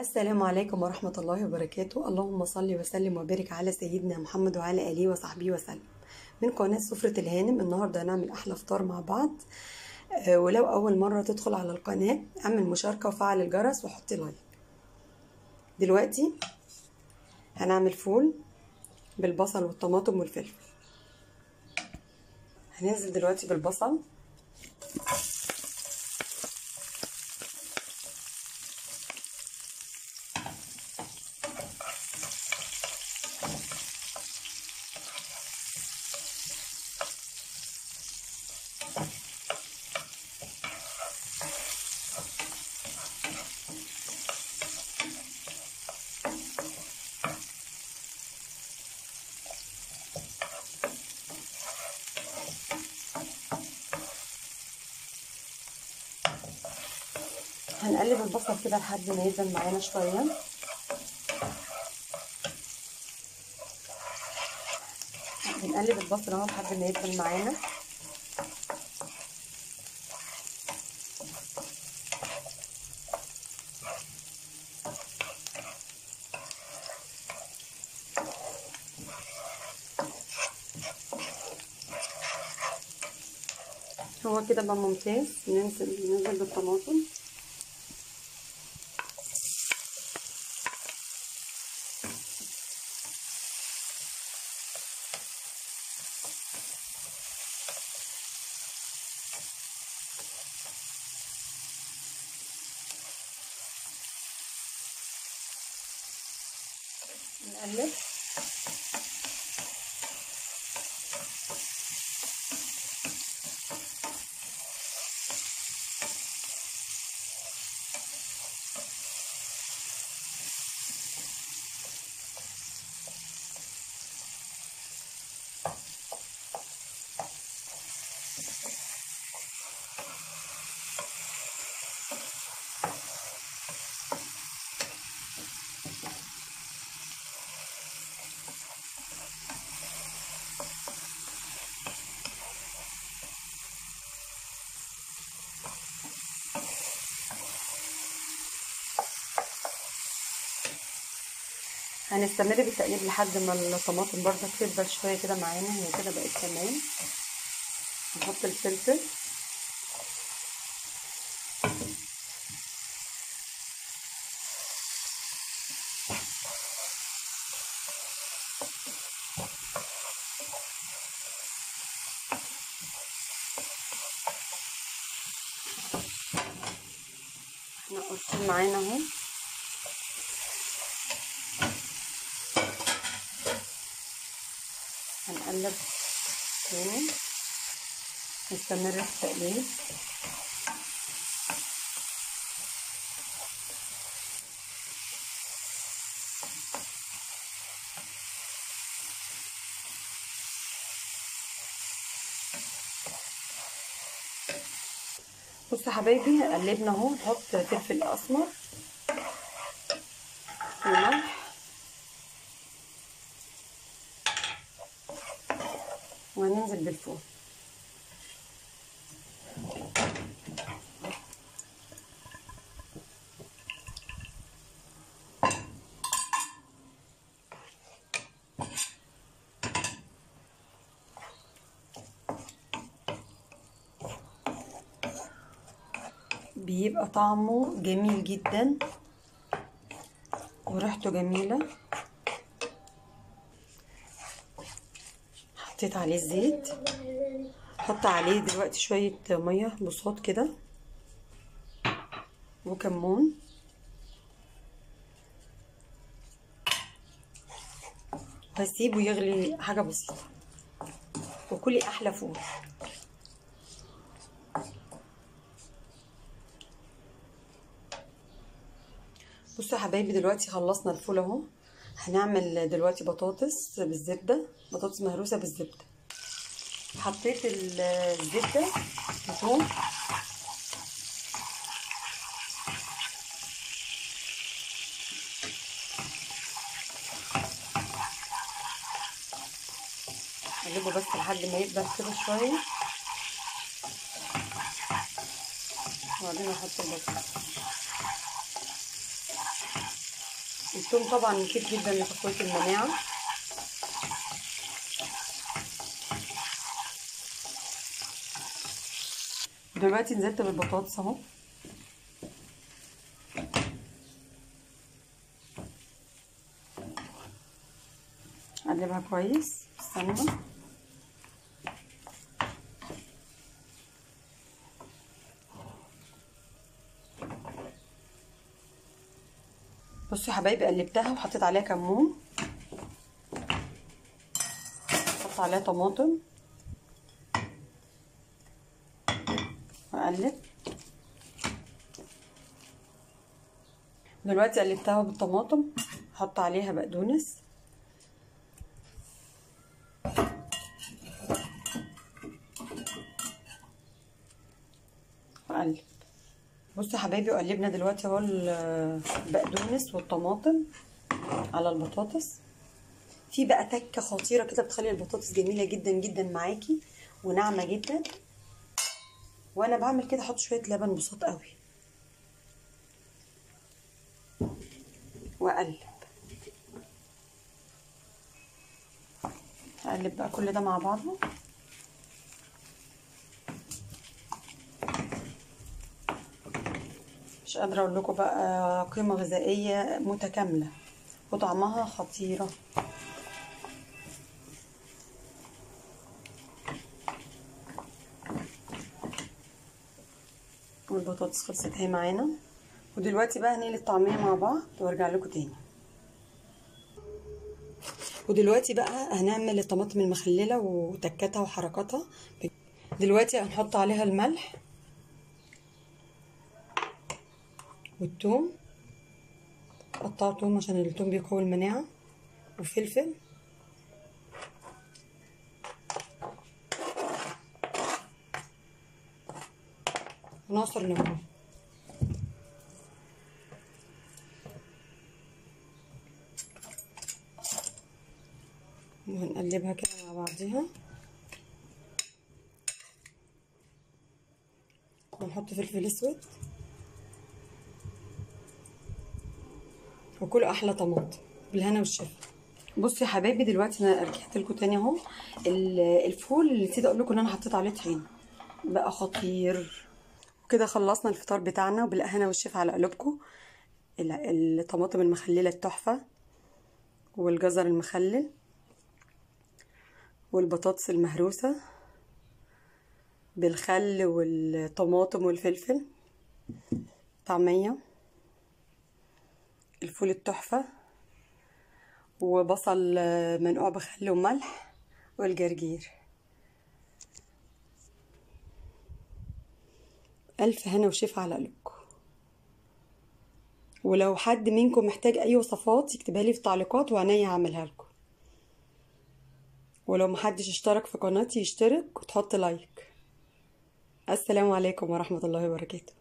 السلام عليكم ورحمة الله وبركاته. اللهم صل وسلم وبارك على سيدنا محمد وعلى آله وصحبه وسلم. من قناة سفرة الهانم النهاردة هنعمل أحلى فطار مع بعض. آه، ولو أول مرة تدخل على القناة اعمل مشاركة وفعل الجرس وحط like. دلوقتي هنعمل فول بالبصل والطماطم والفلفل. هننزل دلوقتي بالبصل. هنقلب البصل كده لحد ما يدبل معانا شوية. بنقلب البصل اهو لحد ما يدبل معانا. هو كده بقى ممتاز. ننزل ننزل بالطماطم. نقلب. هنستمر بالتقليب لحد ما الطماطم برضك تدبل شوية كده معانا هي كده بقت تمام. نحط الفلفل. معانا اهو. هنقلب تاني نستمر في التقليب. بصوا يا حبايبي قلبنا اهو نحط فلفل أسمر. وملح وهننزل بالفول. بيبقى طعمه جميل جدا. وريحته جميلة. حطيت عليه الزيت. حط عليه دلوقتي شوية مية بصوت كده. وكمون. وهسيبه يغلي حاجة بسيطة. وكلي أحلى فول. بصوا يا حبايبي دلوقتي خلصنا الفول أهو. هنعمل دلوقتي بطاطس بالزبدة بطاطس مهروسة بالزبدة. حطيت الزبدة وثوم اقلبه بس لحد ما يدبل كده شوية. وبعدين أحط البصل الثوم طبعا مفيد جدا لتقويه المناعة. دلوقتي نزلت بالبطاطس أهو. أقلبها كويس. استنى. بصوا يا حبايبي قلبتها وحطيت عليها كمون. حط عليها طماطم. وأقلب. دلوقتي قلبتها بالطماطم. حط عليها بقدونس. وأقلب. بصوا يا حبايبي وقلبنا دلوقتي اهو البقدونس والطماطم على البطاطس. في بقى تكة خطيرة كده بتخلي البطاطس جميلة جدا جدا معاكي وناعمة جدا. وأنا بعمل كده أحط شوية لبن بسيط قوي. وأقلب. أقلب بقى كل ده مع بعضه. مش قادرة أقول لكم بقى قيمة غذائية متكاملة وطعمها خطيرة. والبطاطس خلصت اهي معانا. ودلوقتي بقى هنقلي الطعمية مع بعض وارجع لكم تاني. ودلوقتي بقى هنعمل الطماطم المخللة وتكاتها وحركاتها. دلوقتي هنحط عليها الملح. والثوم. قطعوا توم عشان التوم بيقوي المناعة. وفلفل. ونعصر ليمون وهنقلبها كده مع بعضيها. ونحط فلفل أسود. وكله أحلى طماطم بالهنا والشفا. بصوا يا حبايبي دلوقتي أنا رجعت لكم تاني أهو الفول اللي نسيت أقول لكم إن أنا حطيت عليه طحينة. بقى خطير. وكده خلصنا الفطار بتاعنا وبالهنا والشفا على قلوبكم. الطماطم المخللة التحفة والجزر المخلل والبطاطس المهروسة بالخل والطماطم والفلفل. طعمية. الفول التحفة وبصل منقوع بخل وملح والجرجير. ألف هنا وشفا على قلوبكم ولو حد منكم محتاج أي وصفات يكتبها لي في التعليقات وعينيا هعملها لكم. ولو محدش اشترك في قناتي يشترك وتحط لايك. السلام عليكم ورحمة الله وبركاته.